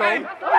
go.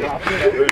Yeah.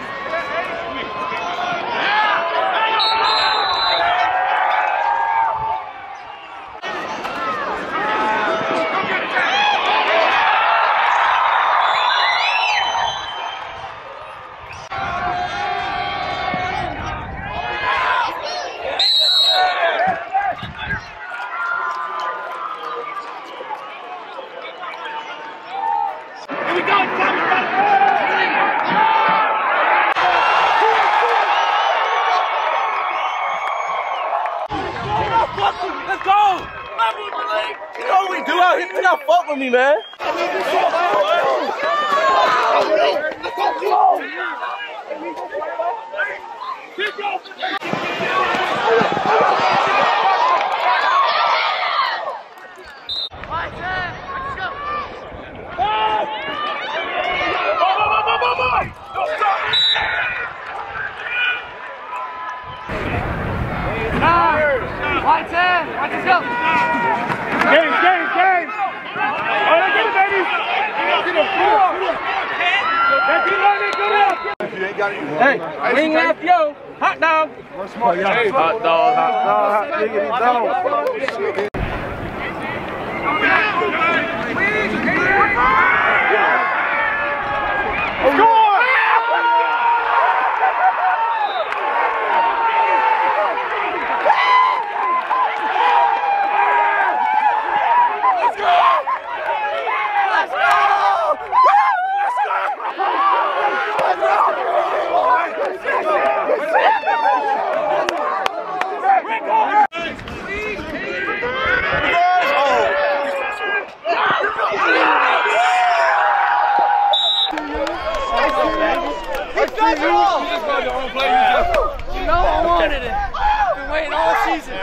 Bro, he think I fuck with me, man. Lights in. Us go. Game, game, game. Oh, let's get it, baby. Get him, get him, get him. Let's get it, Hey, wing left, yo. Hot dog. Hot dog, hot dog, hot diggity dog. You know I wanted it. Been waiting all season.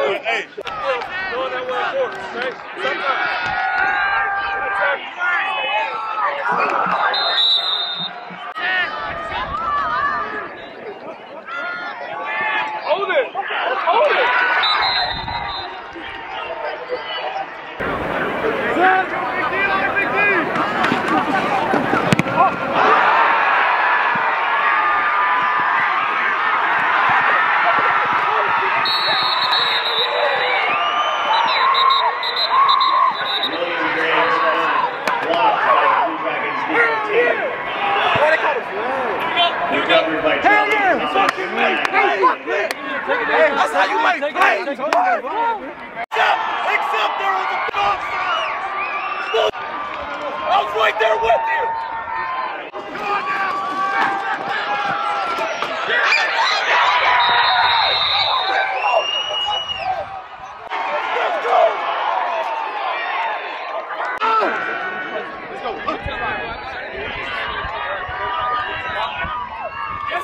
William Graves blocked by the Blue Dragons defense team. Recovered by Charlie Thomas. That's how you like play. Except there was a offside. I was right there with you.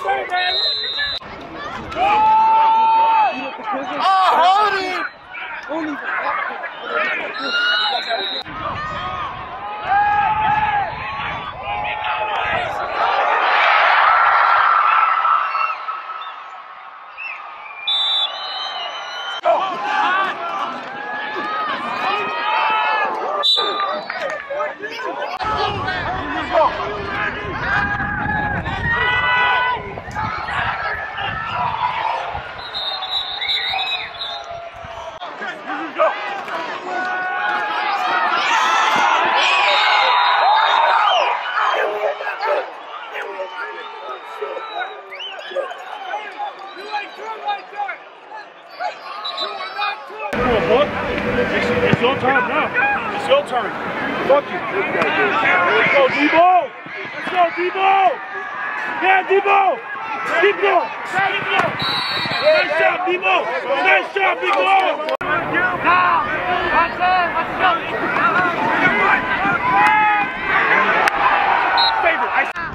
Go, man! It's, it's your turn now. It's your turn. Fuck you. Let's go, Debo. Let's go, Debo. Yeah, Debo. Keep going. Nice shot, Debo. Nice shot, big ball. Now. Watch in. Let's go. Favorite. thousand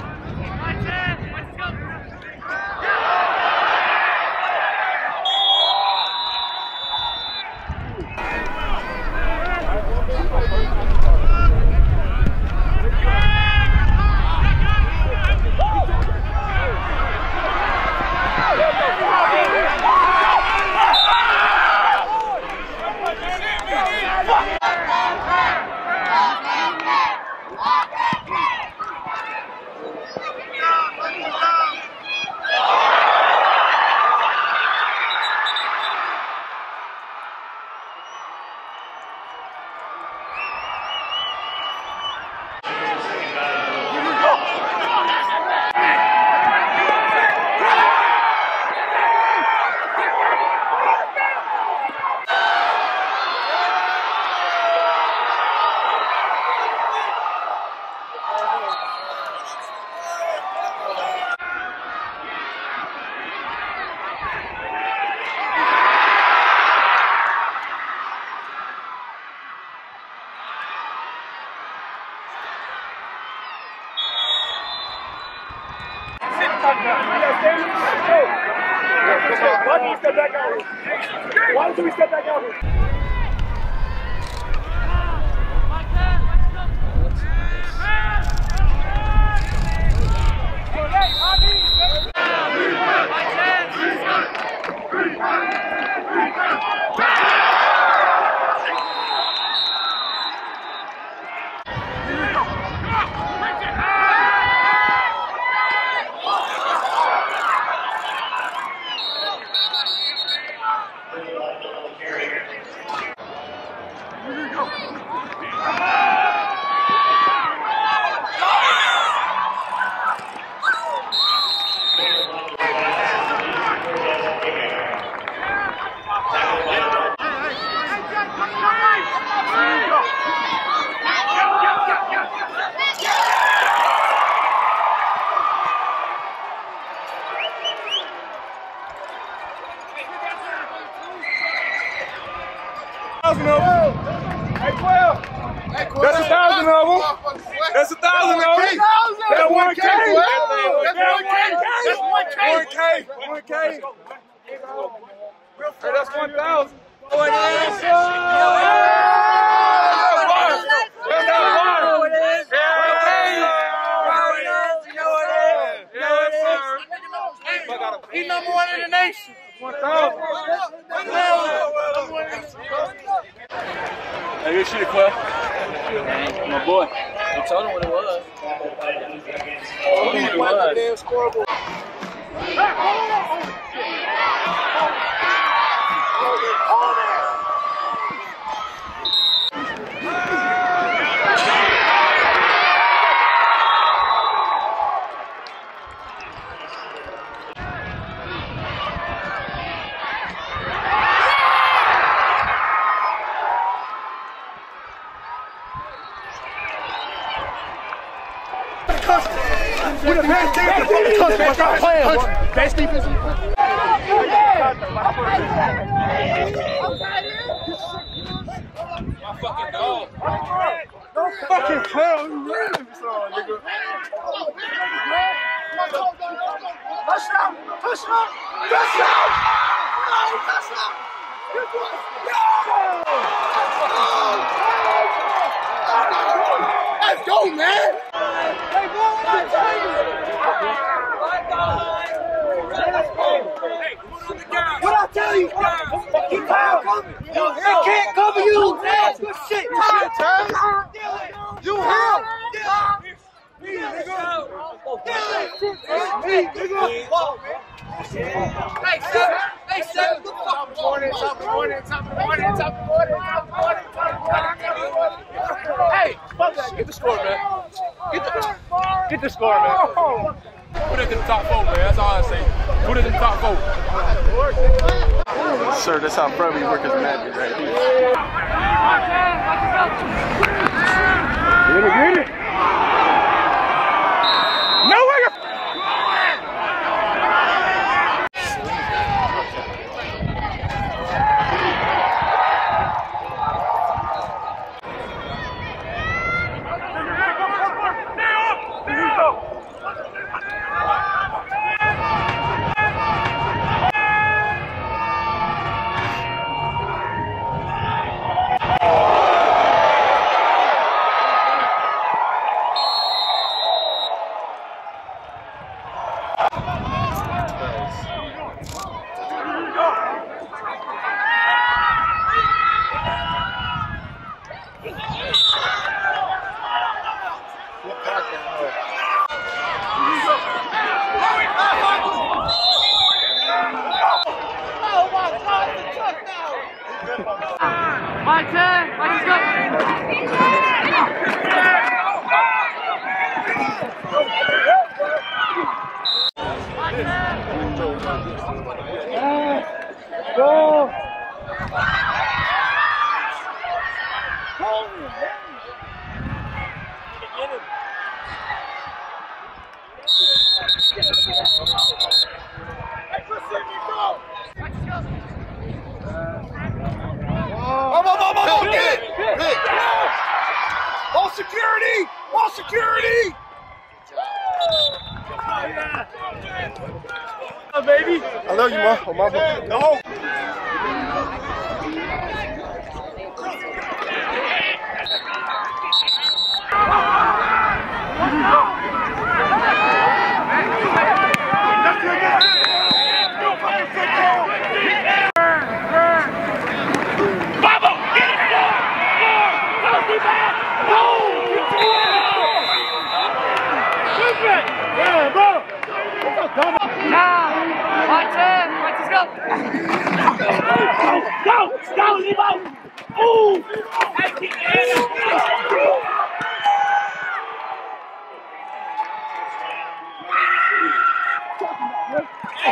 That's a thousand of them. That's one K. That's one K. That's One K. One K. Hey, that's one thousand. That's not one. He's number one in the nation. One thousand. Hey, good shit, Quill. My boy. I told him what it was. Told him what it was. Best defense. Fucking hell, you ran this on, nigga. Touchdown! Touchdown! Touchdown! No, touchdown! Good one! No! Let's go, man! What I tell you? Keep power coming. They can't cover you. That's good shit. You him. Hey, seven. Hey, seven. Look up. Morning, top of the morning, top of the morning, top of the morning, top of the morning, top of the morning. Get the score, man. Get the, get the score, man. Put it in the top four, man. That's all I say. Put it in the top four. Sir, that's how Froby work his magic right here. Get it. Mike 10. Mike is security! All security! Oh, yeah. oh, baby. I love you, ma. Oh, mama. No. Oh. Go! Go, Lebo! Ooh!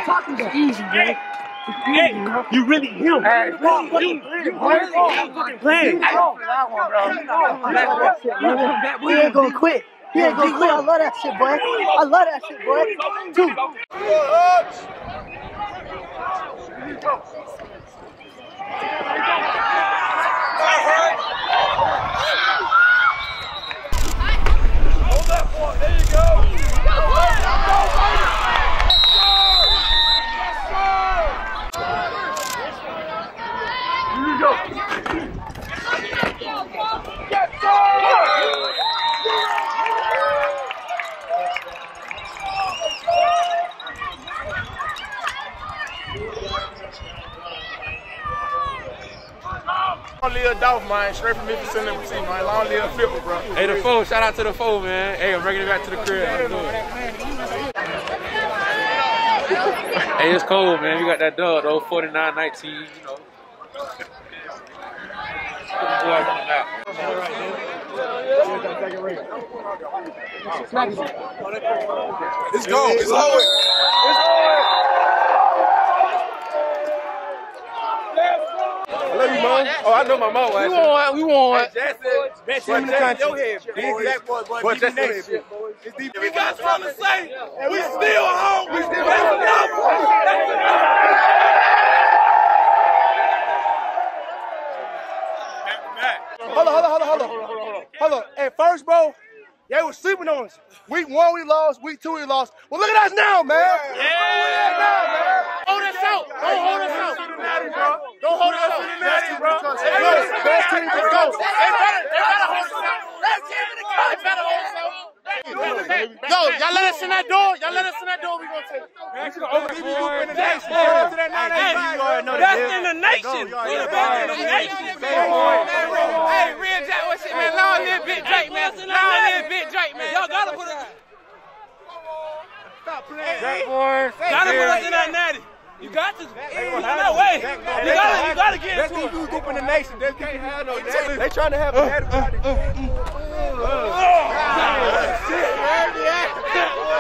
That's it, Easy, bro. Hey, you really him. Hey, you, you, you fucking playing. He ain't gonna quit. He ain't gonna quit. I love that shit, boy. I love that shit, boy. Two. Long live Dolph, man. Straight from Memphis, Tennessee, man. Long live Flipper, bro. Hey, the foe. Shout out to the foe, man. Hey, I'm bringing it back to the crib. Let's do it. Hey, it's cold, man. We got that dub, the old 49-19, you know. Put the boys on the map. It's gone. It's over. Love you, mom. Oh, I know my mom. We want, we want. That's it. Best team in the country. Your head, bro. Black boy, boy. But that's it. It's. We got something to say. And we still home. We still Hold on, hold on, hold on, hold on, hold on, hold on. At first, bro, they was sleeping on us. Week one, we lost. Week two, we lost. Well, look at us now, man. Yeah. Now, man. Hold us out. Don't hold us out. Don't hold us out. Best team, bro. Best team, let's go. They better, they better hold us out. Best team in the country better hold us out. Yo, y'all let us in that door. Y'all let us in that door. We gonna take it. Man, you gonna over you in the nation. That's in the nation. We're the best in the nation. Hey, real Jack, what shit, man? Long live Big Drake, man. Long live Big Drake, man. Y'all gotta put us. Gotta put us in that natty. You got to. Hey, no way. You got to. You got to get into it. That's the group in the nation. That's the have no that. They trying to have uh, everybody. Uh, uh, uh, uh, uh, uh, uh, uh, shit, man.